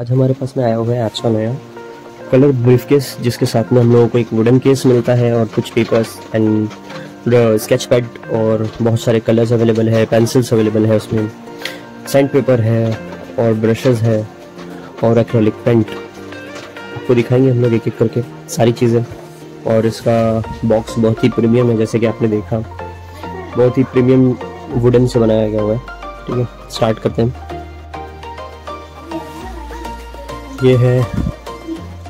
आज हमारे पास में आया हुआ है का नया। कलर ब्रीफ केस जिसके साथ में हम लोगों को एक वुडन केस मिलता है और कुछ पेपर्स एंड स्केच पैड और बहुत सारे कलर्स अवेलेबल है पेंसिल्स अवेलेबल है उसमें। सेंट पेपर है और ब्रशेस है और एक्रोलिक पेंट आपको दिखाएँगे हम लोग एक एक करके सारी चीज़ें। और इसका बॉक्स बहुत ही प्रीमियम है, जैसे कि आपने देखा। बहुत ही प्रीमियम वुडन से बनाया गया हुआ है। ठीक है स्टार्ट करते हैं। ये है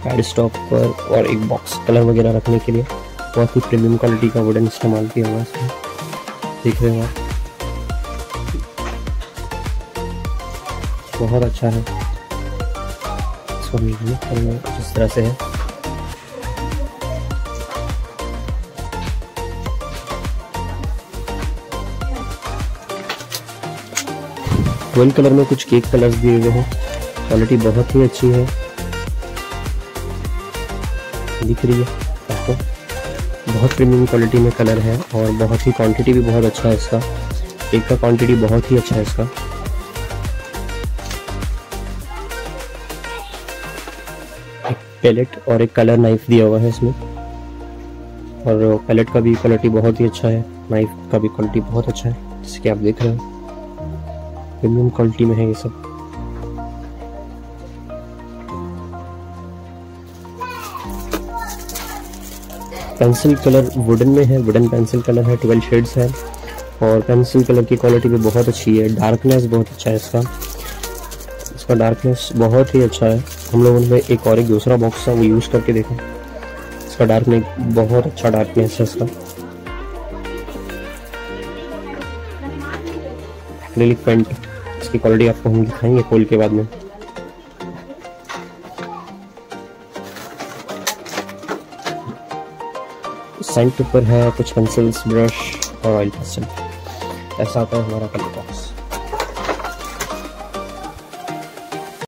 पैड स्टॉक पर और एक बॉक्स कलर वगैरह रखने के लिए। बहुत ही प्रीमियम क्वालिटी का वुडन इस्तेमाल किया हुआ है इसमें। देख रहे हो आप? बहुत अच्छा है। इसको जिस तरह से है। वन कलर में कुछ केक कलर्स दिए हुए हैं। क्वालिटी बहुत ही अच्छी है। दिख रही है आपको? बहुत प्रीमियम क्वालिटी में कलर है और बहुत ही क्वांटिटी भी बहुत अच्छा है इसका। एक का क्वांटिटी बहुत ही अच्छा है इसका। एक पैलेट और एक कलर नाइफ दिया हुआ है इसमें। और पैलेट का भी क्वालिटी बहुत ही अच्छा है। नाइफ का भी क्वालिटी बहुत अच्छा है। जैसे कि आप देख रहे हो। प्रीमियम क्वालिटी में है ये सब। पेंसिल कलर वुडन में है वुडन पेंसिल कलर है ट्वेल्व शेड्स है। और पेंसिल कलर की क्वालिटी भी बहुत अच्छी है डार्कनेस बहुत अच्छा है इसका। इसका डार्कनेस बहुत ही अच्छा है। हम लोगों ने एक और एक दूसरा बॉक्स था वो यूज़ करके देखा। इसका डार्कनेस बहुत अच्छा डार्कनेस है इसका। एक्रिलिक पेंट इसकी क्वालिटी आपको हम दिखाएँगे खोल के बाद में। साइन पेपर है, कुछ पेंसिल्स ब्रश और ऑयल पेंसिल ऐसा आता है हमारा कलर बॉक्स